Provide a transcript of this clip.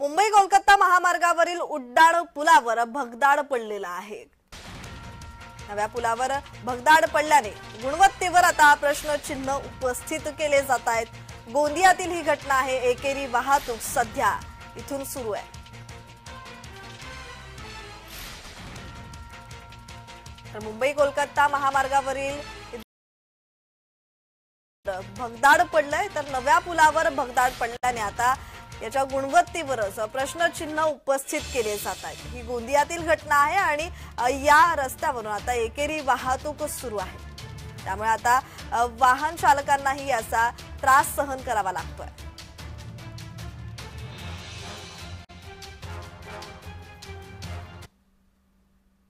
मुंबई कोलकाता महामार्गावरील उड्डाण पुलावर भगदाड पडलेला आहे. नव्या पुलावर भगदाड पडल्याने गुणवत्तेवर आता प्रश्नचिन्ह उपस्थित केले जात आहेत. गोंदियातील ही घटना आहे एकेरी वाहतूक सध्या इथून सुरू आहे. तर मुंबई कोलकाता महामार्गावरील भगदाड पडलंय तर नव्या पुलावर भगदाड पडल्याने आता याच्या गुणवत्तेवरच प्रश्नचिन्ह उपस्थित केले जात आहेत. ही गोंदियातील घटना आहे आणि या रस्त्यावरून आता एकेरी वाहतूक सुरू आहे. त्यामुळे आता वाहन चालकांनाही याचा त्रास सहन करावा लागतोय.